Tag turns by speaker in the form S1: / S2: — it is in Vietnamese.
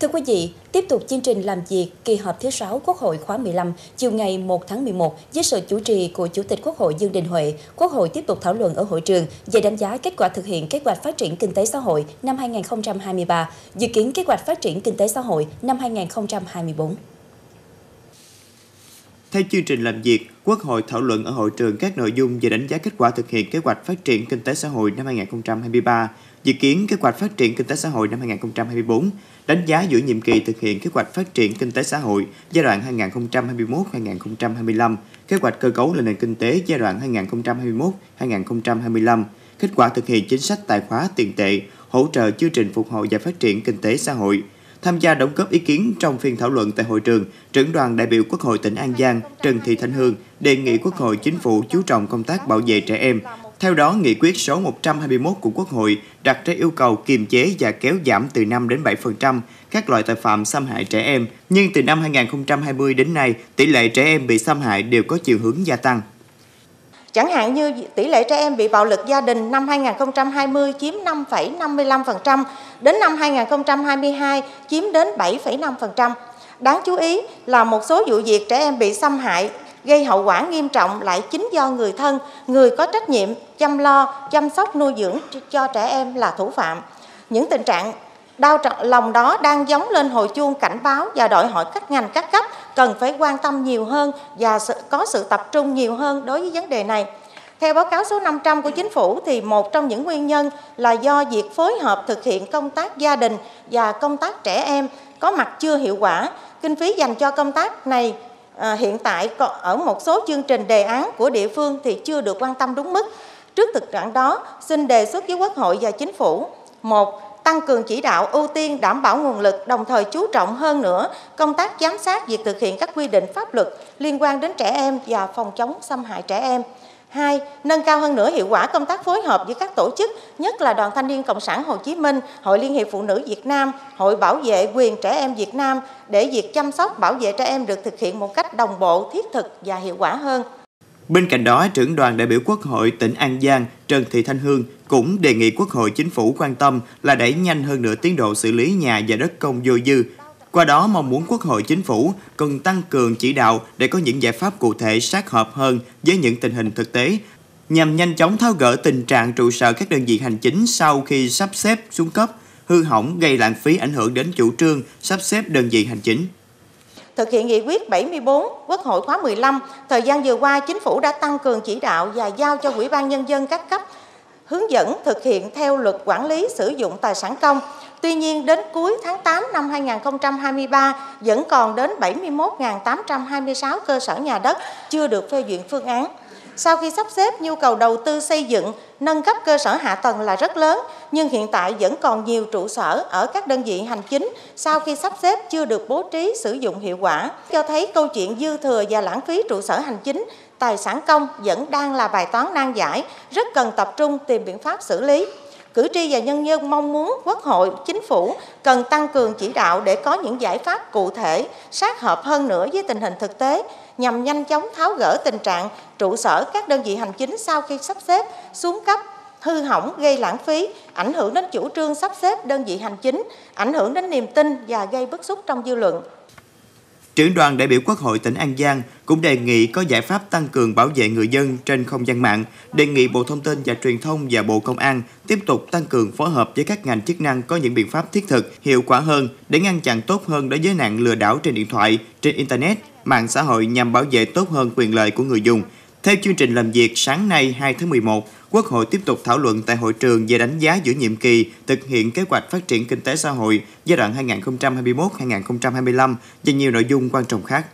S1: Thưa quý vị, tiếp tục chương trình làm việc kỳ họp thứ 6 Quốc hội khóa 15 chiều ngày 1 tháng 11 dưới sự chủ trì của Chủ tịch Quốc hội Dương Đình Huệ, Quốc hội tiếp tục thảo luận ở hội trường về đánh giá kết quả thực hiện kế hoạch phát triển kinh tế xã hội năm 2023, dự kiến kế hoạch phát triển kinh tế xã hội năm 2024.
S2: Theo chương trình làm việc, Quốc hội thảo luận ở hội trường các nội dung về đánh giá kết quả thực hiện kế hoạch phát triển kinh tế xã hội năm 2023, dự kiến kế hoạch phát triển kinh tế xã hội năm 2024, đánh giá giữa nhiệm kỳ thực hiện kế hoạch phát triển kinh tế xã hội giai đoạn 2021-2025, kế hoạch cơ cấu lại nền kinh tế giai đoạn 2021-2025, kết quả thực hiện chính sách tài khóa tiền tệ, hỗ trợ chương trình phục hồi và phát triển kinh tế xã hội. Tham gia đóng góp ý kiến trong phiên thảo luận tại hội trường, trưởng đoàn đại biểu Quốc hội tỉnh An Giang Trần Thị Thanh Hương đề nghị Quốc hội Chính phủ chú trọng công tác bảo vệ trẻ em, theo đó, nghị quyết số 121 của Quốc hội đặt ra yêu cầu kiềm chế và kéo giảm từ 5 đến 7% các loại tội phạm xâm hại trẻ em, nhưng từ năm 2020 đến nay, tỷ lệ trẻ em bị xâm hại đều có chiều hướng gia tăng.
S3: Chẳng hạn như tỷ lệ trẻ em bị bạo lực gia đình năm 2020 chiếm 5,55%, đến năm 2022 chiếm đến 7,5%. Đáng chú ý là một số vụ việc trẻ em bị xâm hại gây hậu quả nghiêm trọng lại chính do người thân, người có trách nhiệm chăm lo, chăm sóc nuôi dưỡng cho trẻ em là thủ phạm. Những tình trạng đau lòng đó đang giống lên hồi chuông cảnh báo và đòi hỏi các ngành các cấp cần phải quan tâm nhiều hơn và có sự tập trung nhiều hơn đối với vấn đề này. Theo báo cáo số 500 của chính phủ thì một trong những nguyên nhân là do việc phối hợp thực hiện công tác gia đình và công tác trẻ em có mặt chưa hiệu quả. Kinh phí dành cho công tác này à, hiện tại ở một số chương trình đề án của địa phương thì chưa được quan tâm đúng mức. Trước thực trạng đó, xin đề xuất với Quốc hội và Chính phủ. Một, tăng cường chỉ đạo ưu tiên đảm bảo nguồn lực, đồng thời chú trọng hơn nữa công tác giám sát việc thực hiện các quy định pháp luật liên quan đến trẻ em và phòng chống xâm hại trẻ em. Hai, nâng cao hơn nữa hiệu quả công tác phối hợp với các tổ chức, nhất là Đoàn Thanh niên Cộng sản Hồ Chí Minh, Hội Liên hiệp Phụ nữ Việt Nam, Hội Bảo vệ quyền trẻ em Việt Nam để việc chăm sóc bảo vệ trẻ em được thực hiện một cách đồng bộ, thiết thực và hiệu quả hơn.
S2: Bên cạnh đó, trưởng đoàn đại biểu Quốc hội tỉnh An Giang Trần Thị Thanh Hương cũng đề nghị Quốc hội chính phủ quan tâm là đẩy nhanh hơn nữa tiến độ xử lý nhà và đất công vô dư qua đó mong muốn Quốc hội Chính phủ cần tăng cường chỉ đạo để có những giải pháp cụ thể sát hợp hơn với những tình hình thực tế nhằm nhanh chóng tháo gỡ tình trạng trụ sở các đơn vị hành chính sau khi sắp xếp xuống cấp, hư hỏng gây lãng phí ảnh hưởng đến chủ trương sắp xếp đơn vị hành chính.
S3: Thực hiện nghị quyết 74 Quốc hội khóa 15, thời gian vừa qua chính phủ đã tăng cường chỉ đạo và giao cho Ủy ban Nhân dân các cấp hướng dẫn thực hiện theo luật quản lý sử dụng tài sản công Tuy nhiên, đến cuối tháng 8 năm 2023 vẫn còn đến 71.826 cơ sở nhà đất chưa được phê duyệt phương án. Sau khi sắp xếp, nhu cầu đầu tư xây dựng, nâng cấp cơ sở hạ tầng là rất lớn, nhưng hiện tại vẫn còn nhiều trụ sở ở các đơn vị hành chính sau khi sắp xếp chưa được bố trí sử dụng hiệu quả, cho thấy câu chuyện dư thừa và lãng phí trụ sở hành chính, tài sản công vẫn đang là bài toán nan giải, rất cần tập trung tìm biện pháp xử lý. Cử tri và nhân dân mong muốn Quốc hội, Chính phủ cần tăng cường chỉ đạo để có những giải pháp cụ thể, sát hợp hơn nữa với tình hình thực tế nhằm nhanh chóng tháo gỡ tình trạng trụ sở các đơn vị hành chính sau khi sắp xếp xuống cấp hư hỏng gây lãng phí, ảnh hưởng đến chủ trương sắp xếp đơn vị hành chính, ảnh hưởng đến niềm tin và gây bức xúc trong dư luận.
S2: Trưởng đoàn đại biểu Quốc hội tỉnh An Giang cũng đề nghị có giải pháp tăng cường bảo vệ người dân trên không gian mạng, đề nghị Bộ Thông tin và Truyền thông và Bộ Công an tiếp tục tăng cường phối hợp với các ngành chức năng có những biện pháp thiết thực, hiệu quả hơn để ngăn chặn tốt hơn đối với nạn lừa đảo trên điện thoại, trên Internet, mạng xã hội nhằm bảo vệ tốt hơn quyền lợi của người dùng. Theo chương trình làm việc sáng nay 2 tháng 11, Quốc hội tiếp tục thảo luận tại hội trường về đánh giá giữa nhiệm kỳ thực hiện kế hoạch phát triển kinh tế xã hội giai đoạn 2021-2025 và nhiều nội dung quan trọng khác.